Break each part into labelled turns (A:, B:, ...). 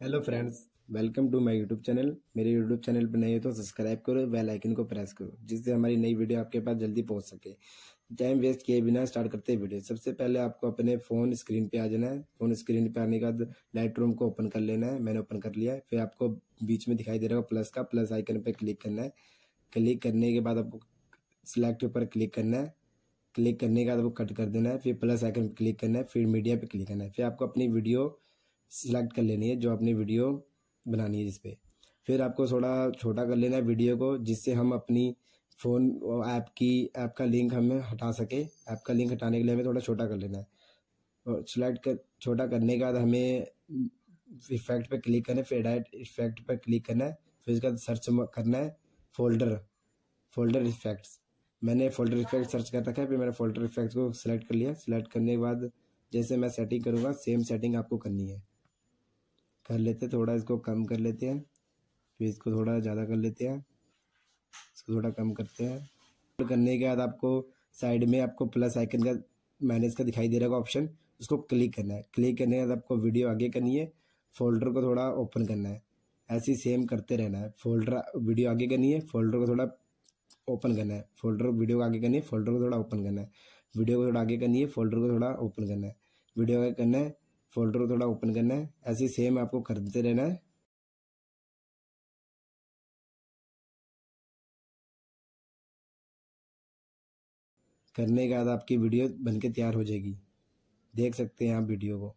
A: Hello friends welcome to my YouTube channel मेरे YouTube channel पर नए हो तो सब्सक्राइब करो बेल आइकन को प्रेस करो, जिससे हमारी नई वीडियो आपके पास जल्दी पहुँच सके। टाइम वेस्ट किए बिना स्टार्ट करते हैं वीडियो सबसे पहले आपको अपने फ़ोन स्क्रीन पे आ जाना है। फ़ोन स्क्रीन पे आने के बाद लाइट रूम को ओपन कर लेना है। मैंने ओपन कर लिया फिर आपको बीच में दिखाई दे रहा है प्लस का। प्लस आइकन पर क्लिक करना है। क्लिक करने के बाद आपको सिलेक्ट पर क्लिक करना है। क्लिक करने के बाद आपको कट कर देना है, फिर प्लस आइकन पर क्लिक करना है, फिर मीडिया पे क्लिक करना है। फिर आपको अपनी वीडियो सिलेक्ट कर लेनी है, जो अपनी वीडियो बनानी है जिसपे। फिर आपको थोड़ा छोटा कर लेना है वीडियो को, जिससे हम अपनी फ़ोन ऐप की ऐप का लिंक हमें हटा सके। ऐप का लिंक हटाने के लिए हमें थोड़ा छोटा कर लेना है। और सिलेक्ट कर, छोटा करने के बाद हमें इफ़ेक्ट पर क्लिक करना है, फिर डायरेक्ट इफ़ेक्ट पर क्लिक करना है, फिर बाद सर्च करना है फोल्डर फोल्डर इफेक्ट्स मैंने फोल्डर इफ़ेक्ट सर्च कर रखा है फिर मैंने फोल्डर इफ़ेक्ट को सिलेक्ट कर लिया। सिलेक्ट करने के बाद जैसे मैं सेटिंग करूँगा सेम सेटिंग आपको करनी है। कर लेते थोड़ा इसको कम कर लेते हैं, फिर इसको थोड़ा ज़्यादा कर लेते हैं, इसको थोड़ा कम करते हैं। करने के बाद आपको साइड में आपको प्लस आइकन का मैनेज का दिखाई दे रहा ऑप्शन उसको क्लिक करना है। क्लिक करने के बाद आपको वीडियो आगे करनी है फोल्डर को थोड़ा ओपन करना है। ऐसे ही सेम करते रहना है। फोल्डर वीडियो आगे करनी है फोल्डर को थोड़ा ओपन करना है। फोल्डर वीडियो को आगे करनी है, फोल्डर को थोड़ा ओपन करना है। वीडियो को थोड़ा आगे करनी है, फोल्डर को थोड़ा ओपन करना है। वीडियो आगे करना है, फोल्डर को थोड़ा ओपन करना है। ऐसे सेम आपको करते रहना है। करने के बाद आपकी वीडियो बनके तैयार हो जाएगी। देख सकते हैं आप वीडियो को।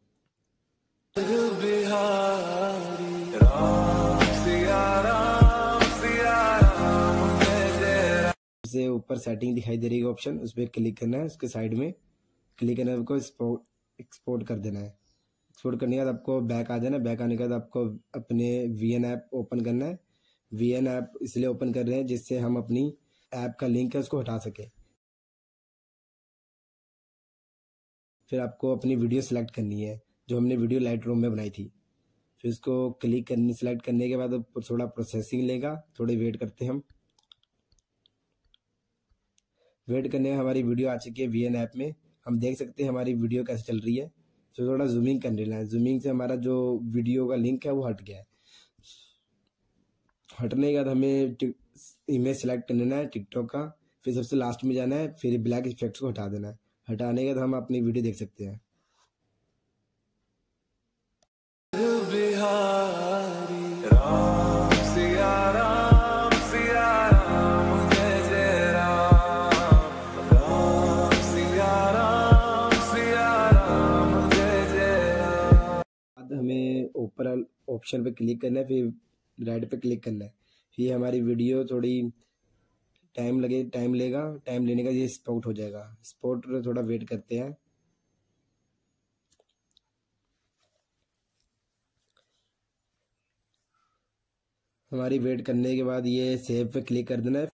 A: से ऊपर सेटिंग दिखाई दे रही है ऑप्शन उस पर क्लिक करना है, उसके साइड में क्लिक करना है, आपको एक्सपोर्ट कर देना है। एक्सपोर्ट करने के बाद आपको बैक आ जाना है बैक आने के बाद आपको अपने वी एन ऐप ओपन करना है। वी एन ऐप इसलिए ओपन कर रहे हैं जिससे हम अपनी ऐप का लिंक है, उसको हटा सकें। फिर आपको अपनी वीडियो सेलेक्ट करनी है, जो हमने वीडियो लाइट रूम में बनाई थी। फिर उसको क्लिक करनी सेलेक्ट करने के बाद थोड़ा प्रोसेसिंग लेगा, थोड़ी वेट करते हैं हम। वेट करने में हमारी वीडियो आ चुकी है वी एन ऐप में। हम देख सकते हैं हमारी वीडियो कैसे चल रही है। तो थोड़ा जूमिंग कर लेना है। जूमिंग से हमारा जो वीडियो का लिंक है वो हट गया है। हटने के बाद हमें इमेज सेलेक्ट कर लेना है टिकटॉक का। फिर सबसे लास्ट में जाना है। फिर ब्लैक इफेक्ट्स को हटा देना है। हटाने के बाद हम अपनी वीडियो देख सकते हैं। ऑप्शन पे क्लिक करना है, फिर रेड पे क्लिक करना है। फिर हमारी वीडियो थोड़ी टाइम लगे टाइम लेगा। टाइम लेने का ये स्पॉट हो जाएगा। स्पॉट थोड़ा वेट करते हैं। हमारी वेट करने के बाद ये सेव पे क्लिक कर देना है।